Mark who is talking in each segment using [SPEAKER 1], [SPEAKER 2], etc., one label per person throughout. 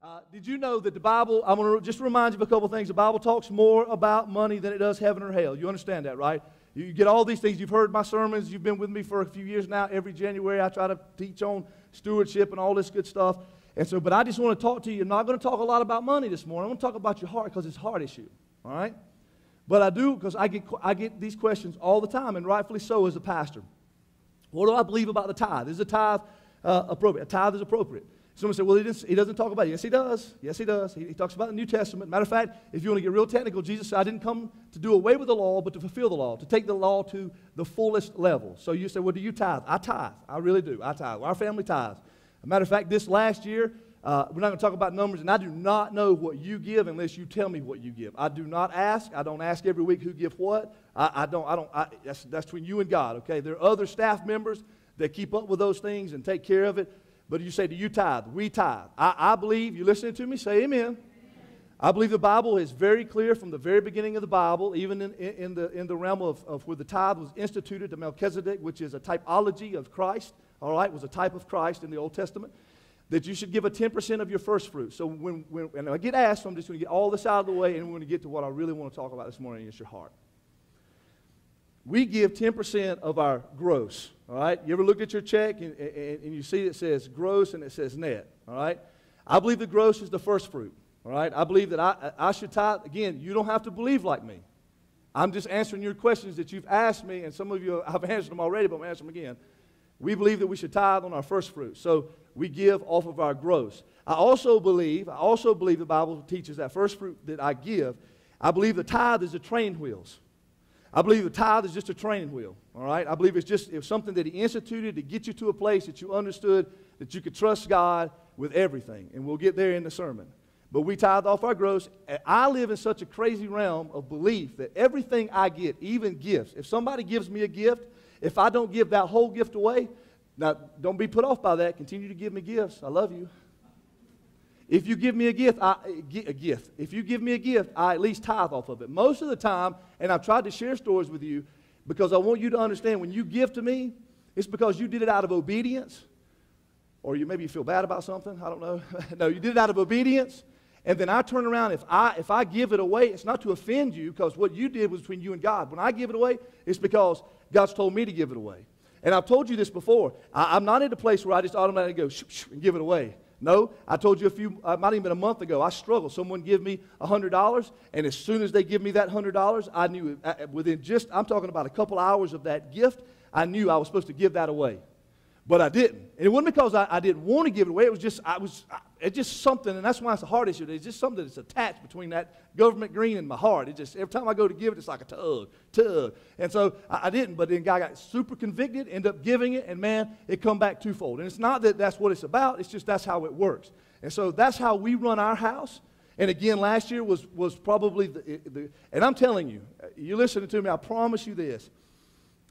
[SPEAKER 1] Uh, did you know that the Bible, I'm going to just remind you of a couple things. The Bible talks more about money than it does heaven or hell. You understand that, right? You get all these things. You've heard my sermons. You've been with me for a few years now. Every January, I try to teach on stewardship and all this good stuff. And so, but I just want to talk to you. I'm not going to talk a lot about money this morning. I'm going to talk about your heart because it's a heart issue. All right? But I do because I get, I get these questions all the time, and rightfully so as a pastor. What do I believe about the tithe? Is the tithe uh, appropriate? A tithe is appropriate. Someone said, well, he, he, doesn't talk about it. Yes, he does. Yes, he does. He, he, talks about the New Testament. Matter of fact, if you want to get real technical, Jesus said, I didn't come to do away with the law, but to fulfill the law, to take the law to the fullest level. So you say, well, do you tithe? I tithe. I really do. I tithe. Our family tithes. Matter of fact, this last year, uh, we're not going to talk about numbers, and I do not know what you give unless you tell me what you give. I do not ask. I don't ask every week who give what. I, I don't. I don't. I, that's, that's between you and God. Okay. There are other staff members that keep up with those things and take care of it. But you say, Do you tithe? We tithe. I, I believe, you listening to me? Say amen. amen. I believe the Bible is very clear from the very beginning of the Bible, even in, in, in, the, in the realm of, of where the tithe was instituted to Melchizedek, which is a typology of Christ, all right, was a type of Christ in the Old Testament, that you should give a 10% of your first fruit. So when, when and I get asked, so I'm just going to get all this out of the way, and we're going to get to what I really want to talk about this morning, is your heart. We give 10% of our gross. All right? You ever look at your check and, and, and, you see it says gross and it says net? All right? I believe the gross is the first fruit. All right? I believe that I, I should tithe. Again, you don't have to believe like me. I'm just answering your questions that you've asked me, and some of you have answered them already, but I'm answering them again. We believe that we should tithe on our first fruit. So we give off of our gross. I also believe, I also believe the Bible teaches that first fruit that I give, I believe the tithe is the train wheels. I believe the tithe is just a training wheel, all right? I believe it's just it's something that he instituted to get you to a place that you understood that you could trust God with everything. And we'll get there in the sermon. But we tithe off our gross. I live in such a crazy realm of belief that everything I get, even gifts, if somebody gives me a gift, if I don't give that whole gift away, now don't be put off by that. Continue to give me gifts. I love you. If you give me a gift, I, eh, a gift. If you give me a gift, I at least tithe off of it. Most of the time, and I've tried to share stories with you because I want you to understand when you give to me, it's because you did it out of obedience, or you maybe you feel bad about something. I don't know. no, you did it out of obedience. And then I turn around. If I if I give it away, it's not to offend you because what you did was between you and God. When I give it away, it's because God's told me to give it away. And I've told you this before. I, am not in a place where I just automatically go and give it away. No, I told you a few, uh, might even a month ago, I struggled. Someone give me $100, and as soon as they give me that $100, I knew uh, within just, I'm talking about a couple hours of that gift, I knew I was supposed to give that away but I didn't. And it wasn't because I, I didn't want to give it away. It was just, I was, I, it's just something, and that's why it's a heart issue. It's just something that's attached between that government green and my heart. It just, every time I go to give it, it's like a tug, tug. And so I, I didn't, but then guy got super convicted, ended up giving it, and man, it come back twofold. And it's not that that's what it's about, it's just that's how it works. And so that's how we run our house. And again, last year was, was probably the, the and I'm telling you, you're listening to me, I promise you this.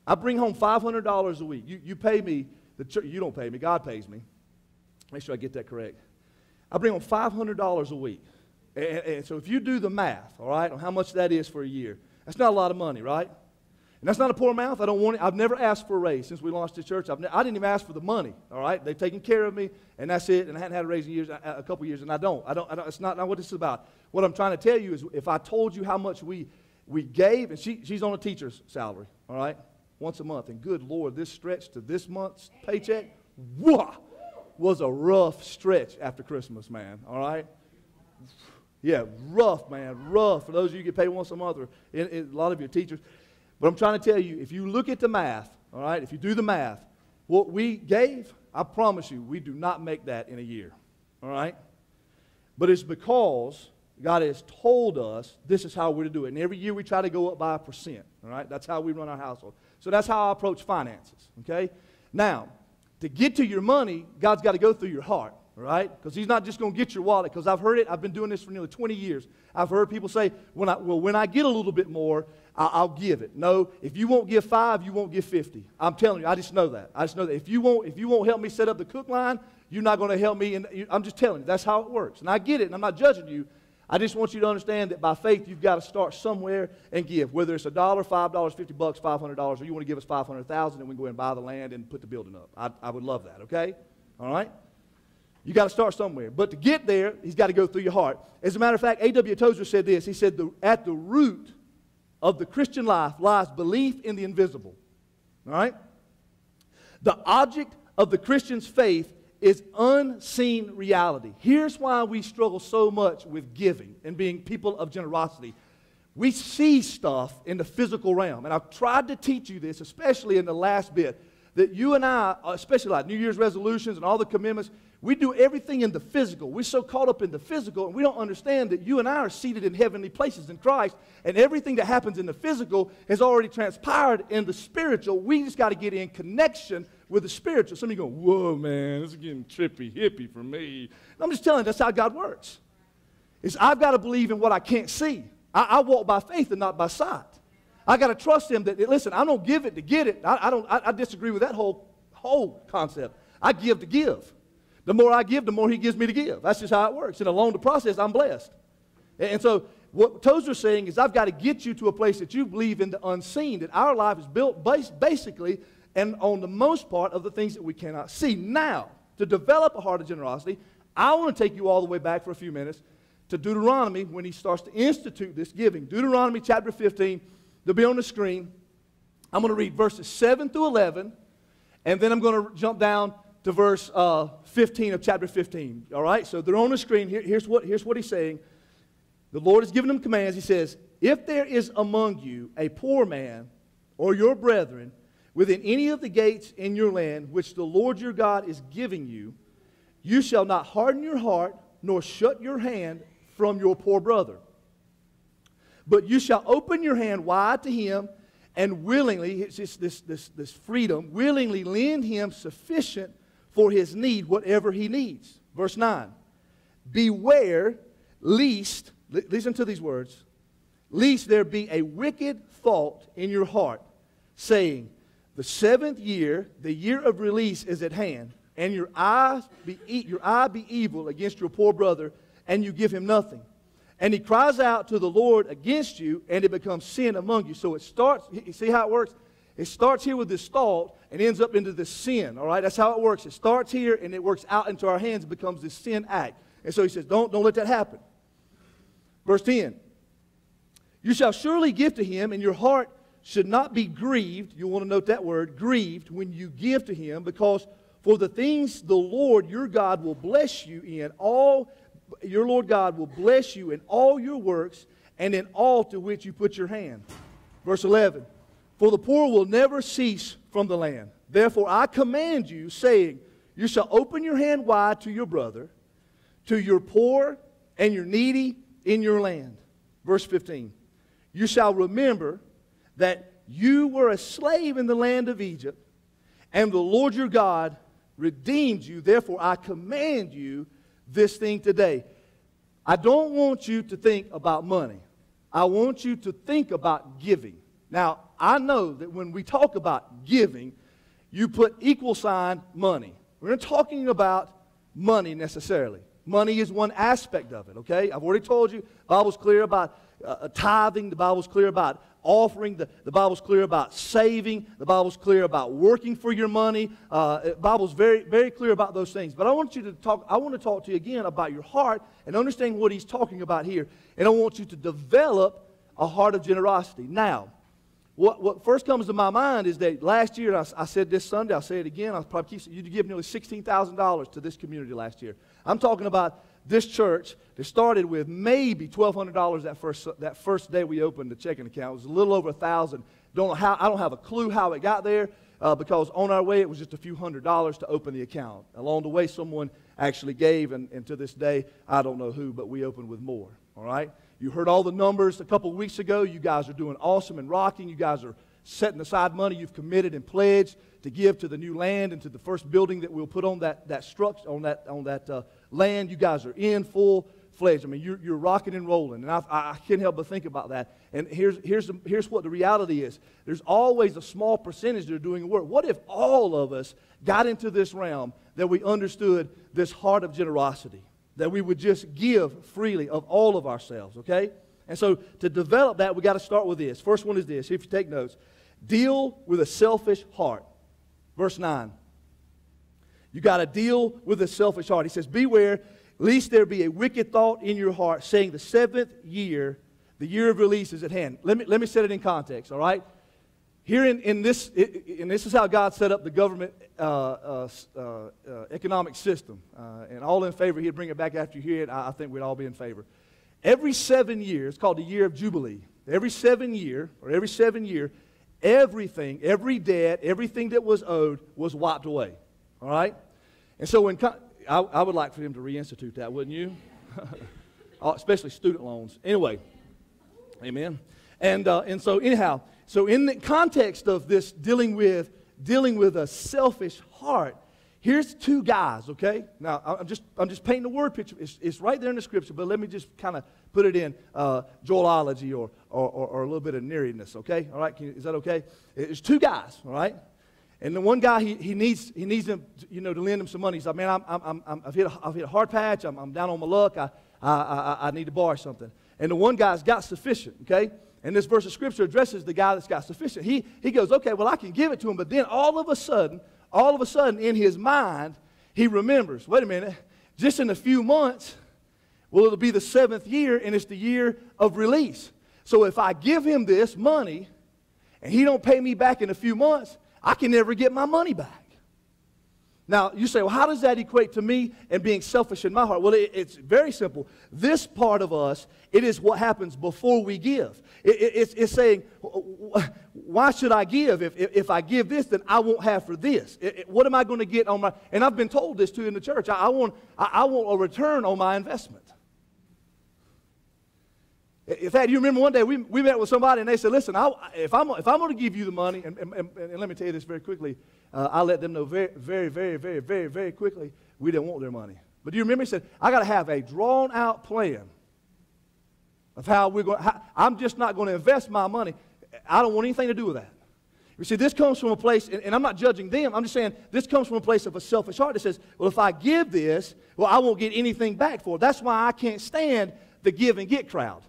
[SPEAKER 1] I bring home $500 a week. You, you pay me the church, you don't pay me, God pays me. Make sure I get that correct. I bring home $500 a week. And, and, so if you do the math, all right, on how much that is for a year, that's not a lot of money, right? And that's not a poor mouth. I don't want it. I've never asked for a raise since we launched the church. I've ne- I didn't even ask for the money, all right? They've taken care of me, and that's it. And I hadn't had a raise in years, a, couple years, and I don't. I don't, I don't it's not, not what this is about. What I'm trying to tell you is if I told you how much we, we gave, and she, she's on a teacher's salary, all right? Once a month. And good Lord, this stretch to this month's paycheck, whoa, was a rough stretch after Christmas, man. All right? Yeah, rough, man, rough. For those of you get paid once a month, or in, in, a lot of your teachers. But I'm trying to tell you, if you look at the math, all right, if you do the math, what we gave, I promise you, we do not make that in a year. All right? But it's because God has told us this is how we're to do it. And every year we try to go up by a percent. All right? That's how we run our household. So that's how I approach finances, okay? Now, to get to your money, God's got to go through your heart, right? Because He's not just going to get your wallet. Because I've heard it. I've been doing this for nearly 20 years. I've heard people say, when I, well, when I get a little bit more, I'll give it. No, if you won't give five, you won't give 50. I'm telling you, I just know that. I just know that. If you won't, if you won't help me set up the cook line, you're not going to help me. And I'm just telling you, that's how it works. And I get it, and I'm not judging you. I just want you to understand that by faith, you've got to start somewhere and give. Whether it's a dollar, five dollars, fifty bucks, five hundred dollars, or you want to give us five hundred thousand, and we can go and buy the land and put the building up. I, I would love that. Okay, all right. You got to start somewhere. But to get there, he's got to go through your heart. As a matter of fact, A.W. Tozer said this. He said, the, At the root of the Christian life lies belief in the invisible. All right? The object of the Christian's faith is unseen reality. Here's why we struggle so much with giving and being people of generosity. We see stuff in the physical realm. And I've tried to teach you this, especially in the last bit, that you and I, especially like New Year's resolutions and all the commitments, we do everything in the physical. We're so caught up in the physical, and we don't understand that you and I are seated in heavenly places in Christ, and everything that happens in the physical has already transpired in the spiritual. We just got to get in connection with the spiritual. Some of you go, whoa, man, this is getting trippy, hippie for me. And I'm just telling you, that's how God works. Is I've got to believe in what I can't see. I, I walk by faith and not by sight. I got to trust Him that, listen, I don't give it to get it. I, I don't, I, I disagree with that whole, whole concept. I give to give. The more I give, the more he gives me to give. That's just how it works. And along the process, I'm blessed. And so what Tozer's saying is I've got to get you to a place that you believe in the unseen, that our life is built basically and on the most part of the things that we cannot see. Now, to develop a heart of generosity, I want to take you all the way back for a few minutes to Deuteronomy when he starts to institute this giving. Deuteronomy chapter 15, they'll be on the screen. I'm going to read verses 7 through 11, and then I'm going to jump down to verse uh, 15 of chapter 15. All right? So they're on the screen. Here, here's, what, here's what he's saying. The Lord has given them commands. He says, If there is among you a poor man or your brethren within any of the gates in your land which the Lord your God is giving you, you shall not harden your heart nor shut your hand from your poor brother. But you shall open your hand wide to him and willingly, it's just this, this, this freedom, willingly lend him sufficient for his need, whatever he needs. Verse 9 Beware lest, listen to these words, lest there be a wicked thought in your heart, saying, The seventh year, the year of release is at hand, and your, eyes be, your eye be evil against your poor brother, and you give him nothing. And he cries out to the Lord against you, and it becomes sin among you. So it starts, you see how it works? It starts here with this thought and ends up into this sin. All right, that's how it works. It starts here and it works out into our hands becomes this sin act. And so he says, don't, don't let that happen. Verse 10 You shall surely give to him, and your heart should not be grieved. You want to note that word, grieved, when you give to him, because for the things the Lord your God will bless you in, all your Lord God will bless you in all your works and in all to which you put your hand. Verse 11 for the poor will never cease from the land. Therefore, I command you, saying, You shall open your hand wide to your brother, to your poor and your needy in your land. Verse 15 You shall remember that you were a slave in the land of Egypt, and the Lord your God redeemed you. Therefore, I command you this thing today. I don't want you to think about money, I want you to think about giving. Now, I know that when we talk about giving, you put equal sign money. We're not talking about money necessarily. Money is one aspect of it, okay? I've already told you, Bible's clear about uh, uh, tithing, the Bible's clear about offering, the, the Bible's clear about saving, the Bible's clear about working for your money. Uh, the Bible's very, very clear about those things. But I want you to talk, I want to talk to you again about your heart and understand what he's talking about here. And I want you to develop a heart of generosity. Now, what, what first comes to my mind is that last year, I, I said this Sunday, I'll say it again, I'll probably keep, you give nearly $16,000 to this community last year. I'm talking about this church that started with maybe $1,200 that first, that first day we opened the checking account. It was a little over 1000 don't know how, I don't have a clue how it got there uh, because on our way it was just a few hundred dollars to open the account. Along the way, someone actually gave, and, and to this day, I don't know who, but we opened with more. All right? You heard all the numbers a couple weeks ago. You guys are doing awesome and rocking. You guys are setting aside money you've committed and pledged to give to the new land and to the first building that we'll put on that, that structure, on that, on that uh, land. You guys are in full fledged. I mean, you're, you're rocking and rolling. And I, I can't help but think about that. And here's, here's, here's what the reality is there's always a small percentage that are doing work. What if all of us got into this realm that we understood this heart of generosity? that we would just give freely of all of ourselves, okay? And so to develop that, we got to start with this. First one is this. If you take notes, deal with a selfish heart. Verse 9. You got to deal with a selfish heart. He says, Beware, lest there be a wicked thought in your heart, saying, The seventh year, the year of release is at hand. Let me, let me set it in context, all right? Here in, in this, and this is how God set up the government uh, uh, uh, uh, economic system. Uh, and all in favor, he'd bring it back after you hear it. I, I think we'd all be in favor. Every seven years, it's called the year of Jubilee, every seven year, or every seven year, everything, every debt, everything that was owed was wiped away. All right? And so when, I, I would like for them to reinstitute that, wouldn't you? Especially student loans. Anyway, amen. And, uh, and so anyhow, so in the context of this dealing with, dealing with a selfish heart, here's two guys, okay? Now, I'm just, I'm just painting a word picture. It's, it's right there in the scripture, but let me just kind of put it in uh, Joelology or, or, or, or, a little bit of neariness, okay? All right, you, is that okay? It's two guys, all right? And the one guy, he, he, needs, he needs him, you know, to lend him some money. He's like, man, I'm, I'm, I'm, I've, hit a, I've hit a hard patch. I'm, I'm down on my luck. I, I, I, I need to borrow something. And the one guy's got sufficient, okay? And this verse of scripture addresses the guy that's got sufficient. He, he goes, okay, well, I can give it to him. But then all of a sudden, all of a sudden, in his mind, he remembers, wait a minute, just in a few months, well, it'll be the seventh year, and it's the year of release. So if I give him this money, and he don't pay me back in a few months, I can never get my money back. Now, you say, well, how does that equate to me and being selfish in my heart? Well, it, it's very simple. This part of us, it is what happens before we give. It, it, it's, it's, saying, why should I give? If, if, if, I give this, then I won't have for this. what am I going to get on my, and I've been told this too in the church. I, I want, I, I want a return on my investment. In fact, you remember one day we, we met with somebody and they said, listen, I, if, I'm, if I'm going to give you the money, and, and, and, and let me tell you this very quickly, uh, I let them know very, very, very, very, very, very quickly we didn't want their money. But do you remember he said, I got to have a drawn out plan of how we're going to, I'm just not going to invest my money. I don't want anything to do with that. You see, this comes from a place, and, and, I'm not judging them, I'm just saying this comes from a place of a selfish heart that says, well, if I give this, well, I won't get anything back for it. That's why I can't stand the give and get crowd.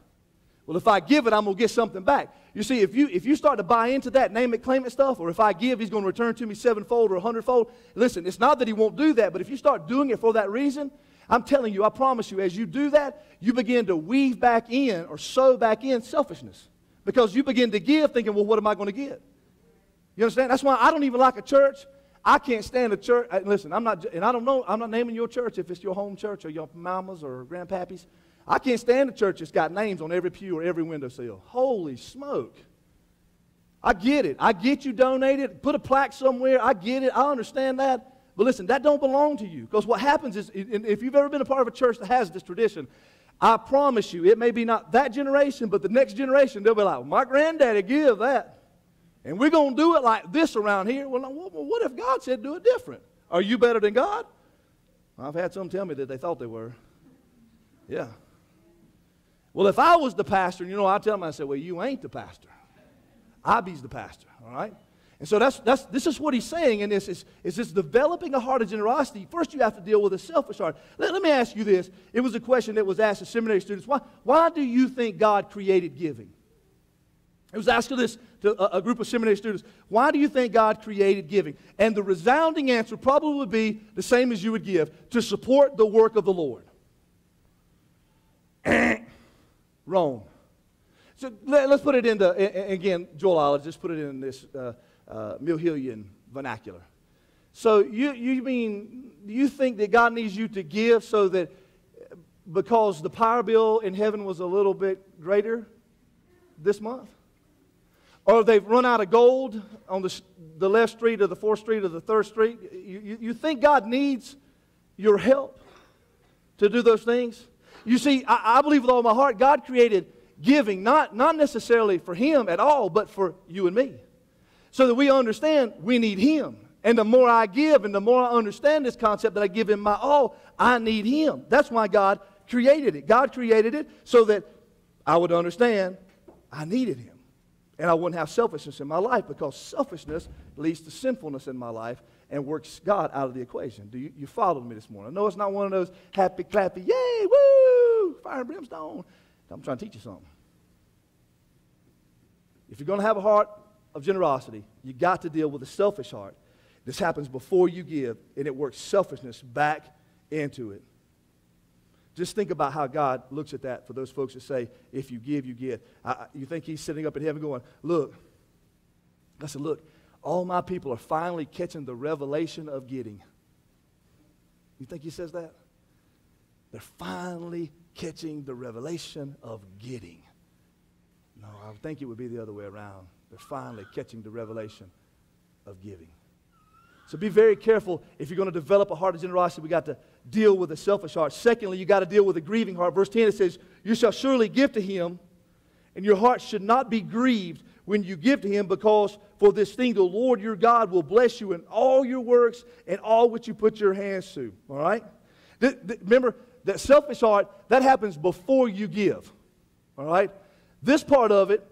[SPEAKER 1] Well, if I give it, I'm going to get something back. You see, if you, if you start to buy into that name it, claim it stuff, or if I give, he's going to return to me sevenfold or a hundredfold, listen, it's not that he won't do that, but if you start doing it for that reason, I'm telling you, I promise you, as you do that, you begin to weave back in or sow back in selfishness. Because you begin to give thinking, well, what am I going to get? You understand? That's why I don't even like a church. I can't stand a church. Listen, I'm not, and I don't know, I'm not naming your church if it's your home church or your mama's or grandpappy's. I can't stand a church that's got names on every pew or every windowsill. Holy smoke. I get it. I get you donated. Put a plaque somewhere. I get it. I understand that. But listen, that don't belong to you. Because what happens is, if you've ever been a part of a church that has this tradition, I promise you, it may be not that generation, but the next generation, they'll be like, well, my granddaddy give that. And we're going to do it like this around here. Well, what if God said do it different? Are you better than God? I've had some tell me that they thought they were. Yeah. Well, if I was the pastor, you know, I tell them, I say, well, you ain't the pastor. I be's the pastor, all right? And so that's, that's, this is what he's saying in this is, is this developing a heart of generosity. First, you have to deal with a selfish heart. Let, let me ask you this. It was a question that was asked to seminary students. Why, why do you think God created giving? It was asked to this to a, a group of seminary students. Why do you think God created giving? And the resounding answer probably would be the same as you would give to support the work of the Lord. Wrong. So let, us put it into, again, Joelology, just put it in this uh, uh, vernacular. So you, you mean, you think that God needs you to give so that because the power bill in heaven was a little bit greater this month? Or they've run out of gold on the, the left street or the fourth street or the third street? You, you, you think God needs your help to do those things? You see, I, I believe with all my heart, God created giving, not, not necessarily for Him at all, but for you and me. So that we understand we need Him. And the more I give and the more I understand this concept that I give Him my all, I need Him. That's why God created it. God created it so that I would understand I needed Him. And I wouldn't have selfishness in my life because selfishness leads to sinfulness in my life and works God out of the equation. Do you, you followed me this morning? I know it's not one of those happy, clappy, yay, woo, fire and brimstone. I'm trying to teach you something. If you're going to have a heart of generosity, you got to deal with a selfish heart This happens before you give, and it works selfishness back into it. Just think about how God looks at that for those folks that say, if you give, you get. I, you think He's sitting up in heaven going, Look, I said, Look, all my people are finally catching the revelation of getting. You think He says that? They're finally catching the revelation of getting. No, I think it would be the other way around. They're finally catching the revelation of giving. So be very careful if you're going to develop a heart of generosity. We got to deal with a selfish heart. Secondly, you got to deal with a grieving heart. Verse 10 it says, "You shall surely give to him, and your heart should not be grieved when you give to him, because for this thing the Lord your God will bless you in all your works and all which you put your hands to." All right? remember that selfish heart that happens before you give. All right? This part of it,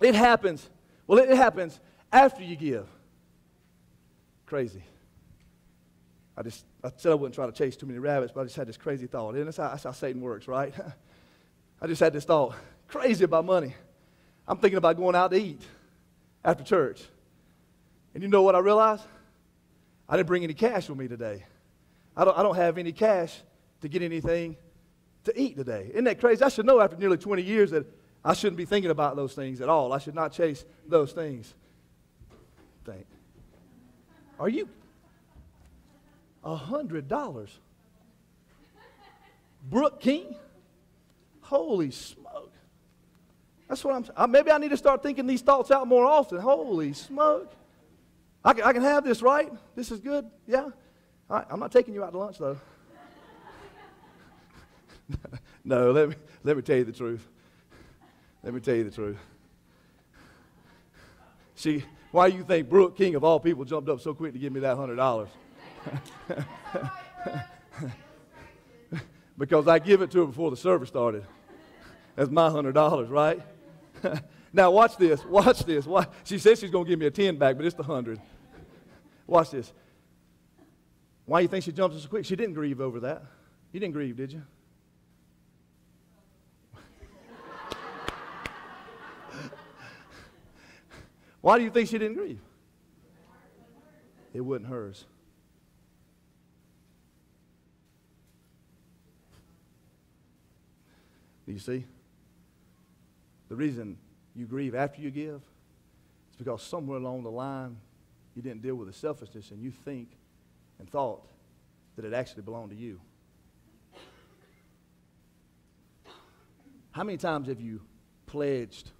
[SPEAKER 1] it happens. Well, it happens after you give. Crazy. I just I said I wouldn't try to chase too many rabbits, but I just had this crazy thought. And that's how, that's how Satan works, right? I just had this thought. Crazy about money. I'm thinking about going out to eat after church. And you know what I realized? I didn't bring any cash with me today. I don't, I don't have any cash to get anything to eat today. Isn't that crazy? I should know after nearly 20 years that I shouldn't be thinking about those things at all. I should not chase those things. Think. Are you a hundred dollars? Brooke King? Holy smoke. That's what I'm. Maybe I need to start thinking these thoughts out more often. Holy smoke. I can, I can have this, right? This is good? Yeah? All right, I'm not taking you out to lunch, though. no, let me, let me tell you the truth. Let me tell you the truth. See, why do you think Brooke King, of all people, jumped up so quick to give me that $100? because I give it to her before the service started. That's my $100, right? now, watch this. Watch this. Watch. She says she's going to give me a 10 back, but it's the 100. Watch this. Why do you think she jumped so quick? She didn't grieve over that. You didn't grieve, did you? Why do you think she didn't grieve? It wasn't hers. Do you see? The reason you grieve after you give is because somewhere along the line you didn't deal with the selfishness and you think and thought that it actually belonged to you. How many times have you pledged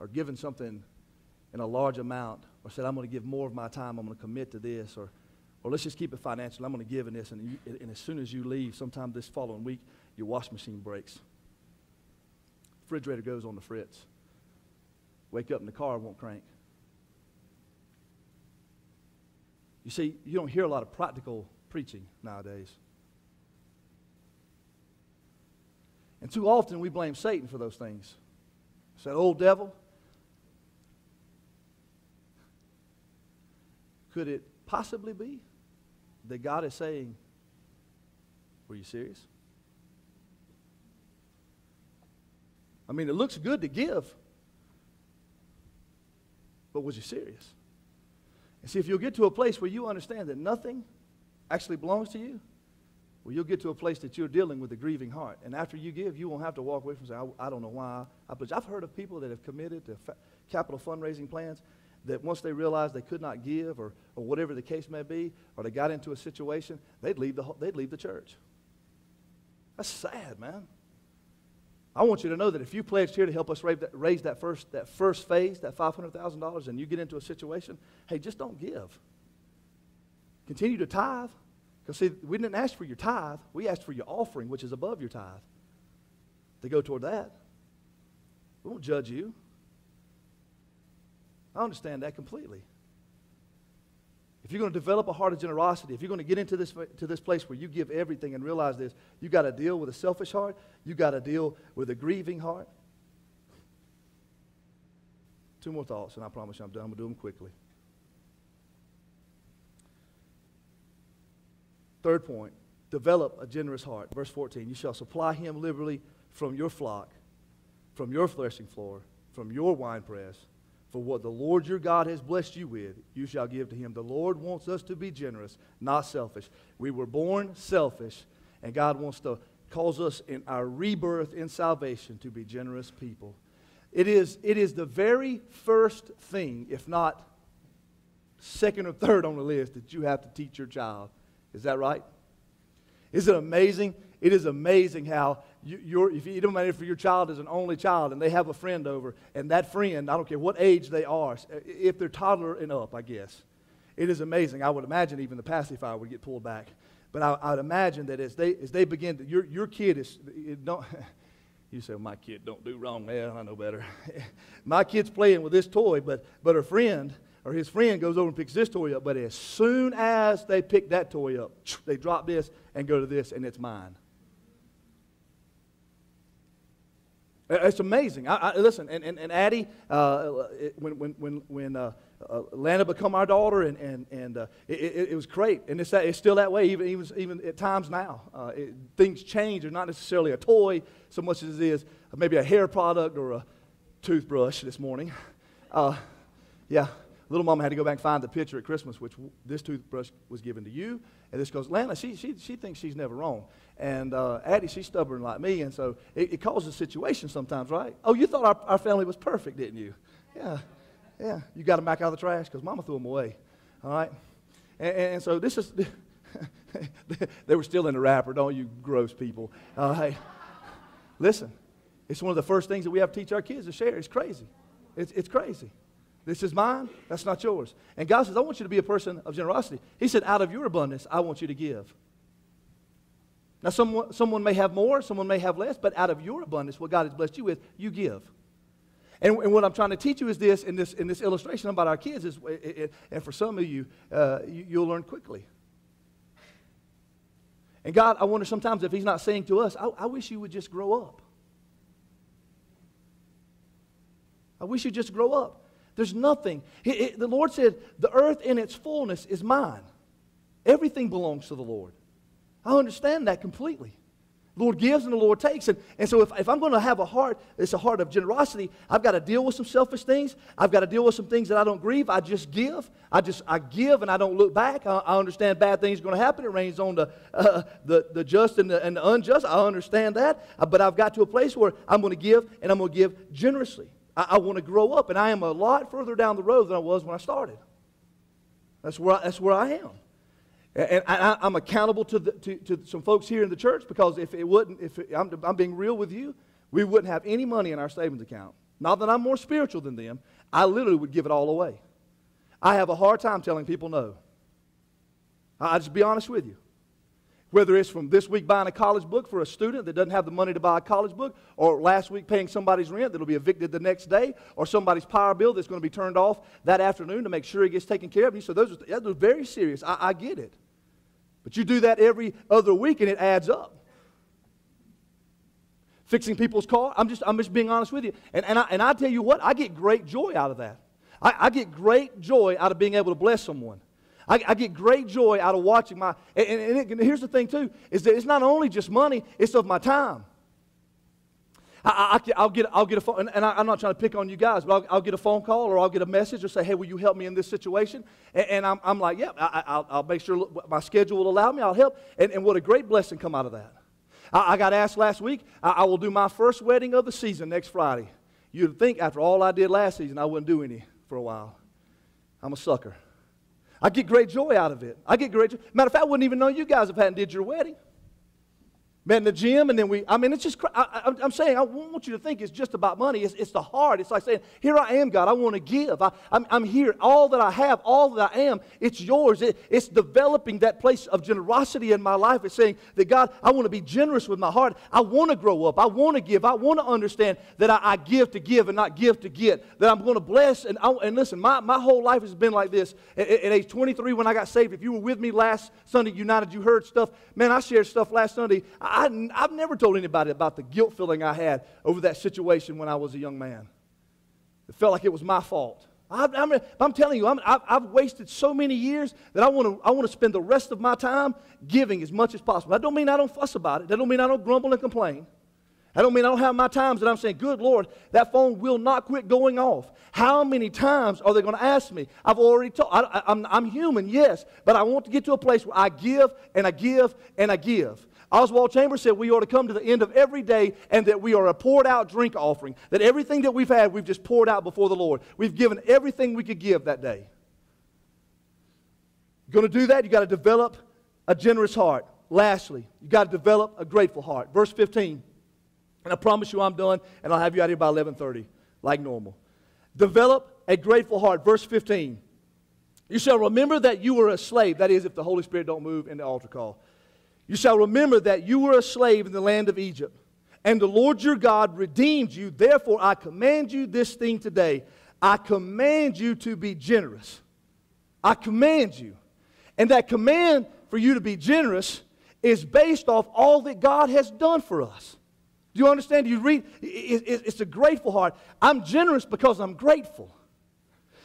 [SPEAKER 1] or given something in a large amount or said, I'm going to give more of my time, I'm going to commit to this, or, or let's just keep it financial, I'm going to give in this, and, you, and as soon as you leave, sometime this following week, your wash machine breaks. Refrigerator goes on the fritz. Wake up and the car won't crank. You see, you don't hear a lot of practical preaching nowadays. And too often we blame Satan for those things. It's that old devil, Could it possibly be that God is saying, Were you serious? I mean, it looks good to give, but was you serious? And see, if you'll get to a place where you understand that nothing actually belongs to you, well, you'll get to a place that you're dealing with a grieving heart. And after you give, you won't have to walk away from saying, I, I don't know why. I, I've heard of people that have committed to fa- capital fundraising plans that once they realized they could not give or, or whatever the case may be, or they got into a situation, they'd leave the, they'd leave the church. That's sad, man. I want you to know that if you pledged here to help us raise that, first, that first phase, that $500,000, and you get into a situation, hey, just don't give. Continue to tithe. Because, see, we didn't ask for your tithe, we asked for your offering, which is above your tithe, to go toward that. We won't judge you. I understand that completely. If you're going to develop a heart of generosity, if you're going to get into this, to this place where you give everything and realize this, you've got to deal with a selfish heart, you've got to deal with a grieving heart. Two more thoughts, and I promise you I'm done. I'm going to do them quickly. Third point develop a generous heart. Verse 14 You shall supply him liberally from your flock, from your threshing floor, from your winepress For what the Lord your God has blessed you with, you shall give to him. The Lord wants us to be generous, not selfish. We were born selfish, and God wants to cause us in our rebirth in salvation to be generous people. It is, it is the very first thing, if not second or third on the list, that you have to teach your child. Is that right? Is it amazing? It is amazing how you, if you don't matter if your child is an only child and they have a friend over, and that friend, I don't care what age they are, if they're toddler and up, I guess, it is amazing. I would imagine even the pacifier would get pulled back. But I, would imagine that as they, as they begin to, your, your kid is, don't, you say, well, my kid don't do wrong. Yeah, I know better. my kid's playing with this toy, but, but her friend or his friend goes over and picks this toy up. But as soon as they pick that toy up, they drop this and go to this, and it's mine. It's amazing. I, I, listen, and, and, and Addie, uh, when, when, when, when uh, uh, Lana become our daughter, and, and, and uh, it, it, it, was great. And it's, that, it's still that way, even, even, even at times now. Uh, it, things change. It's not necessarily a toy so much as it is maybe a hair product or a toothbrush this morning. Uh, yeah, little mama had to go back and find the picture at Christmas, which this toothbrush was given to you. And this goes, Lana, she, she, she thinks she's never wrong. And uh, Addie, she's stubborn like me, and so it, it causes situations sometimes, right? Oh, you thought our, our family was perfect, didn't you? Yeah, yeah. You got them back out of the trash because Mama threw them away, all right? And, and so this is, they were still in the wrapper, don't you gross people? Uh, hey, listen, it's one of the first things that we have to teach our kids to share. It's crazy. It's, it's crazy. This is mine, that's not yours. And God says, I want you to be a person of generosity. He said, out of your abundance, I want you to give. Now, someone, someone may have more, someone may have less, but out of your abundance, what God has blessed you with, you give. And, and what I'm trying to teach you is this in this, in this illustration about our kids, is, it, it, and for some of you, uh, you, you'll learn quickly. And God, I wonder sometimes if He's not saying to us, I, I wish you would just grow up. I wish you'd just grow up. There's nothing. It, it, the Lord said, the earth in its fullness is mine. Everything belongs to the Lord. I understand that completely. The Lord gives and the Lord takes. And, and so if, if I'm going to have a heart, it's a heart of generosity, I've got to deal with some selfish things. I've got to deal with some things that I don't grieve. I just give. I just I give and I don't look back. I, I understand bad things are going to happen. It rains on the, uh, the, the just and the, and the unjust. I understand that. Uh, but I've got to a place where I'm going to give and I'm going to give generously. I, I want to grow up. And I am a lot further down the road than I was when I started. That's where I, that's where I am. And I, am accountable to, the, to, to, some folks here in the church because if it wouldn't, if it, I'm, I'm being real with you, we wouldn't have any money in our savings account. Not that I'm more spiritual than them, I literally would give it all away. I have a hard time telling people no. I'll just be honest with you. Whether it's from this week buying a college book for a student that doesn't have the money to buy a college book, or last week paying somebody's rent that'll be evicted the next day, or somebody's power bill that's going to be turned off that afternoon to make sure he gets taken care of. And so those are, those are very serious. I, I get it. But you do that every other week and it adds up. Fixing people's car, I'm just, I'm just being honest with you. And, and, I, and I tell you what, I get great joy out of that. I, I get great joy out of being able to bless someone. I, I, get great joy out of watching my. And, and, it, and, here's the thing, too, is that it's not only just money, it's of my time. I, will get, I'll get a phone, and, I, am not trying to pick on you guys, but I'll, I'll, get a phone call or I'll get a message or say, hey, will you help me in this situation? And, and I'm, I'm, like, yeah, I, will make sure my schedule will allow me, I'll help. And, and what a great blessing come out of that. I, I got asked last week, I, I will do my first wedding of the season next Friday. You'd think after all I did last season, I wouldn't do any for a while. I'm a sucker. I get great joy out of it. I get great joy. Matter of fact, I wouldn't even know you guys if I hadn't did your wedding met in the gym, and then we, I mean, it's just, I, am saying, I want you to think it's just about money. It's, it's the heart. It's like saying, Here I am, God. I want to give. I, I'm, I'm here. All that I have, all that I am, it's yours. It, it's developing that place of generosity in my life. It's saying that, God, I want to be generous with my heart. I want to grow up. I want to give. I want to understand that I, I, give to give and not give to get. That I'm going to bless. And, I, and listen, my, my whole life has been like this. At, at age 23, when I got saved, if you were with me last Sunday United, you heard stuff. Man, I shared stuff last Sunday. I, I've never told anybody about the guilt feeling I had over that situation when I was a young man. It felt like it was my fault. I, I'm, I'm, telling you, i have wasted so many years that I want to I want to spend the rest of my time giving as much as possible. That don't mean I don't fuss about it. That don't mean I don't grumble and complain. I don't mean I don't have my times that I'm saying, good Lord, that phone will not quit going off. How many times are they going to ask me? I've already told, I, am I'm human, yes, but I want to get to a place where I give and I give and I give. Oswald Chambers said we ought to come to the end of every day and that we are a poured out drink offering. That everything that we've had, we've just poured out before the Lord. We've given everything we could give that day. You're going to do that, you've got to develop a generous heart. Lastly, you've got to develop a grateful heart. Verse 15. And I promise you I'm done, and I'll have you out here by 11:30, like normal. Develop a grateful heart. Verse 15. You shall remember that you were a slave. That is, if the Holy Spirit don't move in the altar call. You shall remember that you were a slave in the land of Egypt, and the Lord your God redeemed you. Therefore, I command you this thing today. I command you to be generous. I command you. And that command for you to be generous is based off all that God has done for us. Do you understand? You read, it's a grateful heart. I'm generous because I'm grateful.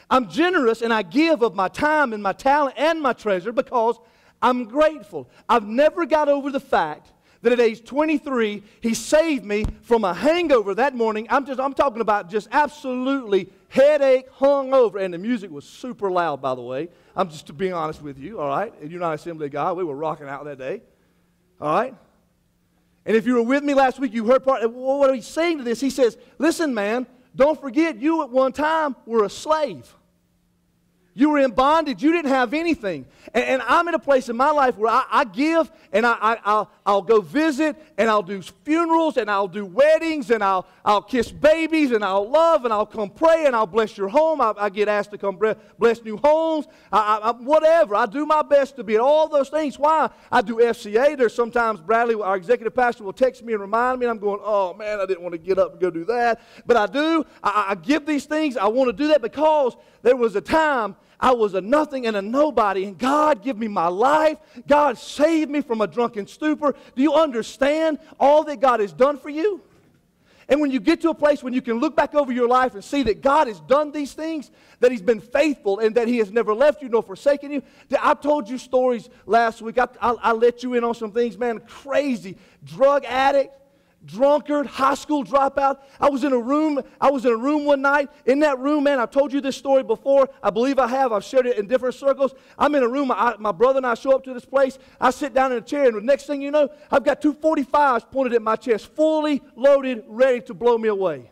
[SPEAKER 1] I'm generous and I give of my time and my talent and my treasure because I'm grateful. I've never got over the fact that at age 23, he saved me from a hangover that morning. I'm just, I'm talking about just absolutely headache, hungover, and the music was super loud, by the way. I'm just to be honest with you, all right? You're not Assembly guy. We were rocking out that day, all right? And if you were with me last week, you heard part. What are he saying to this? He says, Listen, man, don't forget you at one time were a slave. You were in bondage. You didn't have anything. And, and I'm in a place in my life where I, I give and I, will go visit and I'll do funerals and I'll do weddings and I'll, I'll kiss babies and I'll love and I'll come pray and I'll bless your home. I, I get asked to come bless new homes. I, I, whatever. I do my best to be at all those things. Why? I do FCA. There's sometimes Bradley, our executive pastor, will text me and remind me. And I'm going, oh man, I didn't want to get up and go do that. But I do. I, I give these things. I want to do that because there was a time I was a nothing and a nobody, and God give me my life. God saved me from a drunken stupor. Do you understand all that God has done for you? And when you get to a place when you can look back over your life and see that God has done these things, that He's been faithful and that He has never left you nor forsaken you. I told you stories last week. I, I, I let you in on some things, man. Crazy drug addict drunkard, high school dropout. I was in a room, I was in a room one night. In that room, man, I've told you this story before. I believe I have. I've shared it in different circles. I'm in a room, I, my brother and I show up to this place. I sit down in a chair, and the next thing you know, I've got two 45s pointed at my chest, fully loaded, ready to blow me away.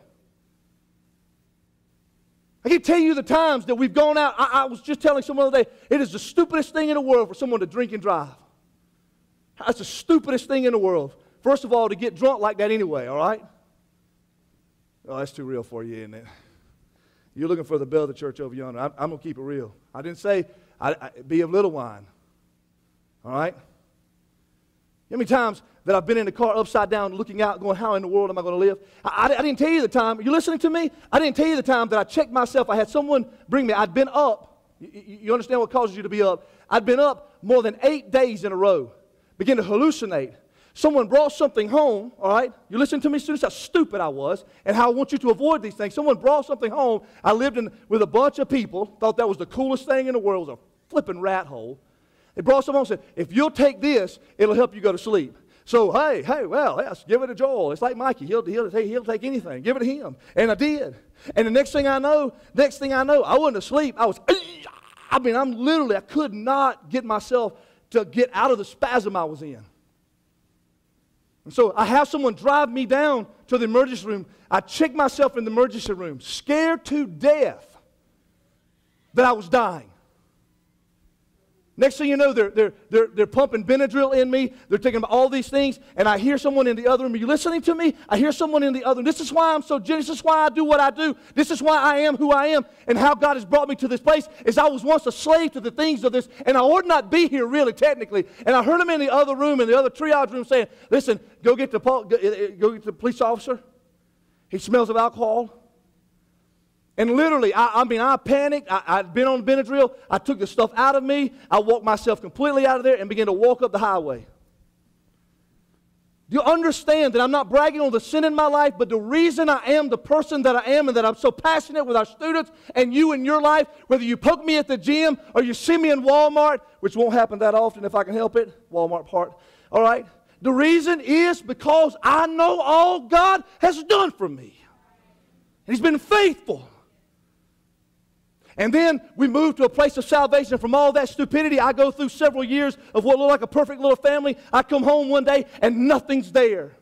[SPEAKER 1] I can't tell you the times that we've gone out. I, I was just telling someone the other day, it is the stupidest thing in the world for someone to drink and drive. That's the stupidest thing in the world. First of all, to get drunk like that anyway, all right? Oh, that's too real for you, isn't it? You're looking for the bell of the church over yonder. I'm, I'm going to keep it real. I didn't say I, I, be of little wine. All right? How many times that I've been in the car upside down looking out, going, How in the world am I going to live? I, I, I didn't tell you the time. You listening to me? I didn't tell you the time that I checked myself. I had someone bring me. I'd been up. You, you understand what causes you to be up? I'd been up more than eight days in a row, begin to hallucinate. Someone brought something home, all right? You listen to me, students, how stupid I was and how I want you to avoid these things. Someone brought something home. I lived in, with a bunch of people, thought that was the coolest thing in the world. Was a flipping rat hole. They brought something home and said, if you'll take this, it'll help you go to sleep. So, hey, hey, well, yes, give it to Joel. It's like Mikey. He'll, he'll, take, he'll take anything. Give it to him. And I did. And the next thing I know, next thing I know, I wasn't asleep. I was, I mean, I'm literally, I could not get myself to get out of the spasm I was in. And so I have someone drive me down to the emergency room. I check myself in the emergency room, scared to death that I was dying. Next thing you know, they're, they're, they're, they're pumping Benadryl in me. They're taking all these things, and I hear someone in the other room. Are you listening to me? I hear someone in the other room. This is why I'm so generous. This is why I do what I do. This is why I am who I am, and how God has brought me to this place is I was once a slave to the things of this, and I ought not be here really, technically. And I heard him in the other room, in the other triage room, saying, listen, go get the, go get the police officer. He smells of alcohol. And literally, I, I mean, I panicked. I, had been on Benadryl. I took the stuff out of me. I walked myself completely out of there and began to walk up the highway. Do you understand that I'm not bragging on the sin in my life, but the reason I am the person that I am and that I'm so passionate with our students and you in your life, whether you poke me at the gym or you see me in Walmart, which won't happen that often if I can help it, Walmart part, all right? The reason is because I know all God has done for me. He's been faithful. And then we move to a place of salvation. From all that stupidity, I go through several years of what looked like a perfect little family. I come home one day and nothing's there.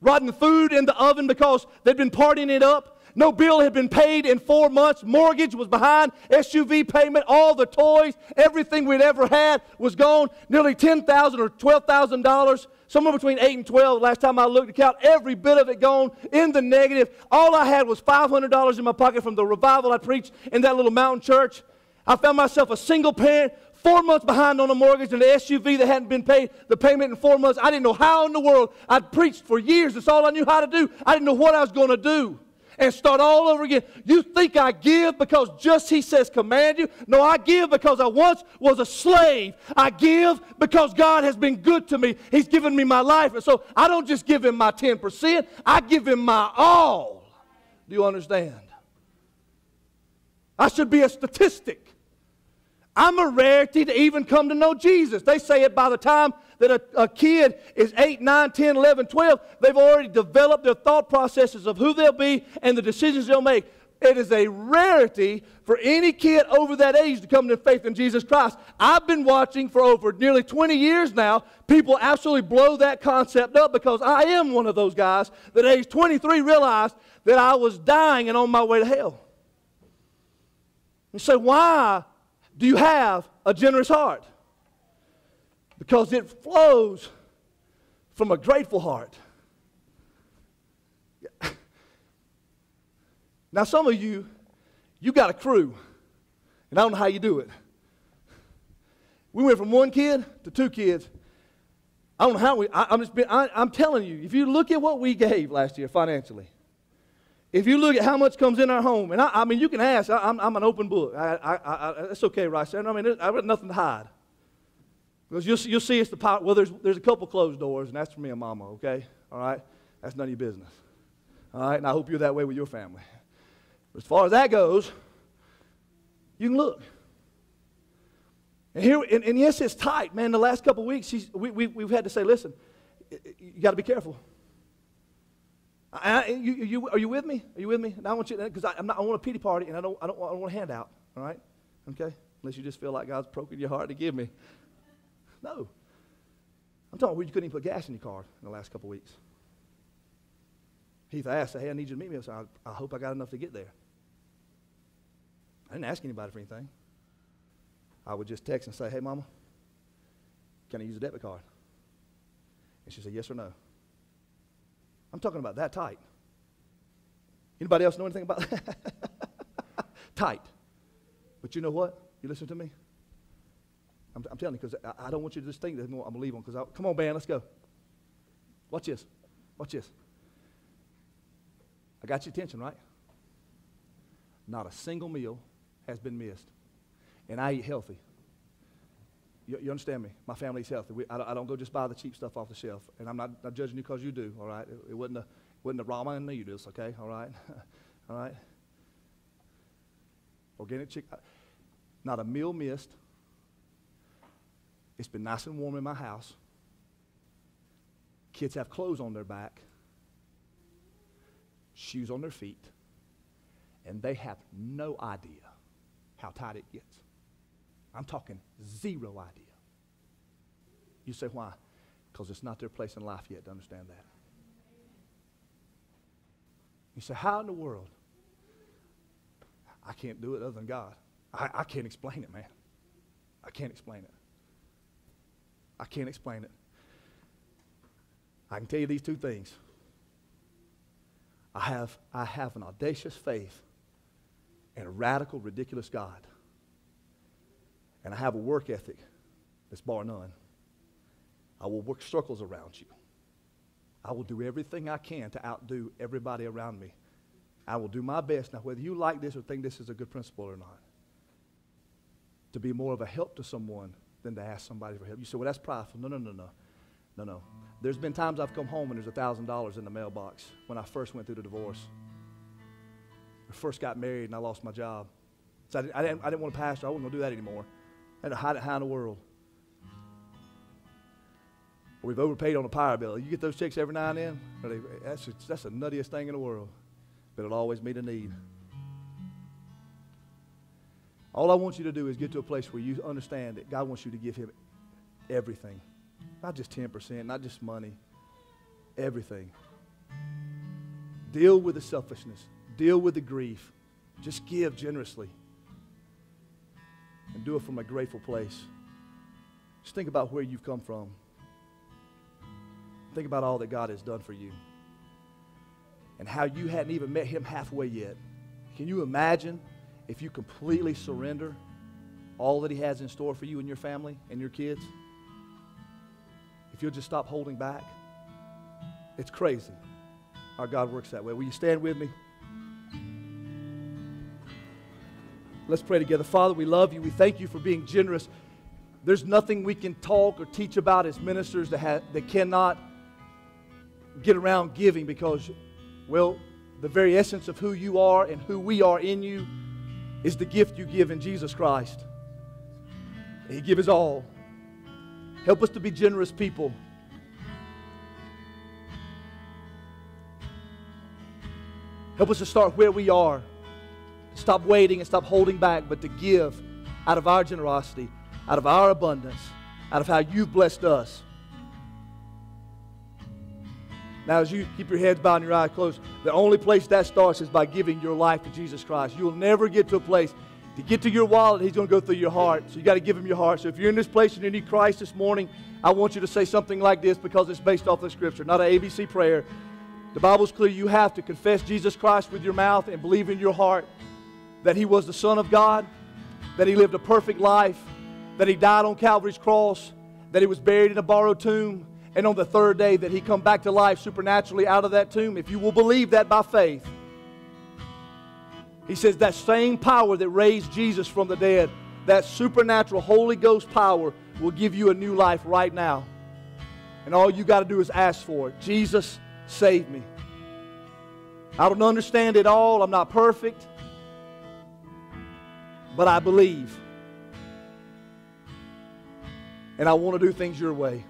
[SPEAKER 1] Rotten food in the oven because they'd been partying it up. No bill had been paid in four months. Mortgage was behind. SUV payment, all the toys, everything we'd ever had was gone. Nearly 10,000 or $12,000 somewhere between 8 and 12 last time I looked to count, every bit of it gone in the negative. All I had was $500 in my pocket from the revival I preached in that little mountain church. I found myself a single parent, four months behind on a mortgage and an SUV that hadn't been paid the payment in four months. I didn't know how in the world. I'd preached for years. That's all I knew how to do. I didn't know what I was going to do and start all over again. You think I give because just He says command you? No, I give because I once was a slave. I give because God has been good to me. He's given me my life. And so I don't just give Him my 10%, I give Him my all. Do you understand? I should be a statistic. I'm a rarity to even come to know Jesus. They say it by the time that a, a kid is 8, 9, 10, 11, 12, they've already developed their thought processes of who they'll be and the decisions they'll make. It is a rarity for any kid over that age to come to faith in Jesus Christ. I've been watching for over nearly 20 years now people absolutely blow that concept up because I am one of those guys that at age 23 realized that I was dying and on my way to hell. You say, why do you have a generous heart? Because it flows from a grateful heart. Now, some of you, you got a crew, and I don't know how you do it. We went from one kid to two kids. I don't know how we, I, am just being, I, I'm telling you, if you look at what we gave last year financially, if you look at how much comes in our home, and I, I mean, you can ask, I, am an open book. I, I, it's okay, right? I mean, I've got nothing to hide. Because you'll, you'll see it's the power. Well, there's, there's a couple closed doors, and that's for me and mama, okay? All right? That's none of your business. All right? And I hope you're that way with your family. But as far as that goes, you can look. And here, and, and yes, it's tight, man. The last couple weeks, we, we, we've had to say, listen, you got to be careful. I, you, you, are you with me? Are you with me? And I want you because I, I want a pity party, and I don't, I don't, I don't want a handout. All right? Okay? Unless you just feel like God's broken your heart to give me. No. I'm talking where you couldn't even put gas in your car in the last couple weeks. Heath asked, hey, I need you to meet me. I said, I, I hope I got enough to get there. I didn't ask anybody for anything. I would just text and say, hey, mama, can I use a debit card? And she said, yes or no. I'm talking about that tight. Anybody else know anything about that? tight. But you know what? You listen to me? I'm, I'm telling you, because I, I, don't want you to just think that I'm going to leave them. Because come on, band, let's go. Watch this. Watch this. I got your attention, right? Not a single meal has been missed. And I eat healthy. You, you understand me? My family's healthy. We, I, don't, I, don't, go just buy the cheap stuff off the shelf. And I'm not, not judging you because you do, all right? It, it wasn't, it wasn't the ramen noodles, okay? All right? all right? Organic chicken. Uh, not a meal missed. It's been nice and warm in my house. Kids have clothes on their back, shoes on their feet, and they have no idea how tight it gets. I'm talking zero idea. You say, why? Because it's not their place in life yet to understand that. You say, how in the world? I can't do it other than God. I, I can't explain it, man. I can't explain it. I can't explain it. I can tell you these two things. I have, I have an audacious faith and a radical, ridiculous God. And I have a work ethic that's bar none. I will work circles around you. I will do everything I can to outdo everybody around me. I will do my best. Now, whether you like this or think this is a good principle or not, to be more of a help to someone than to ask somebody for help. You say, well, that's prideful. No, no, no, no. No, no. There's been times I've come home and there's $1,000 in the mailbox when I first went through the divorce. I first got married and I lost my job. So I didn't, I didn't, I didn't want to pastor. I wasn't going to do that anymore. I had to hide it high in the world. Or we've overpaid on a power bill. You get those checks every now and then. That's, that's the nuttiest thing in the world. But it'll always meet a need. All I want you to do is get to a place where you understand that God wants you to give Him everything. Not just 10%, not just money, everything. Deal with the selfishness, deal with the grief. Just give generously and do it from a grateful place. Just think about where you've come from. Think about all that God has done for you and how you hadn't even met Him halfway yet. Can you imagine if you completely surrender all that He has in store for you and your family and your kids? If you'll just stop holding back? It's crazy. Our God works that way. Will you stand with me? Let's pray together. Father, we love you. We thank you for being generous. There's nothing we can talk or teach about as ministers that, ha- that cannot get around giving because, well, the very essence of who you are and who we are in you is the gift you give in Jesus Christ. He gives all. Help us to be generous people. Help us to start where we are. Stop waiting and stop holding back, but to give out of our generosity, out of our abundance, out of how you've blessed us. Now, as you keep your heads bowed and your eyes closed, the only place that starts is by giving your life to Jesus Christ. You'll never get to a place to get to your wallet, He's going to go through your heart. So you got to give Him your heart. So if you're in this place and you need Christ this morning, I want you to say something like this because it's based off the Scripture, not an ABC prayer. The Bible's clear. You have to confess Jesus Christ with your mouth and believe in your heart that He was the Son of God, that He lived a perfect life, that He died on Calvary's cross, that He was buried in a borrowed tomb, and on the third day that he come back to life supernaturally out of that tomb if you will believe that by faith he says that same power that raised jesus from the dead that supernatural holy ghost power will give you a new life right now. And all you got to do is ask for it. Jesus save me. I don't understand it all. I'm not perfect. But i believe. And i want to do things your way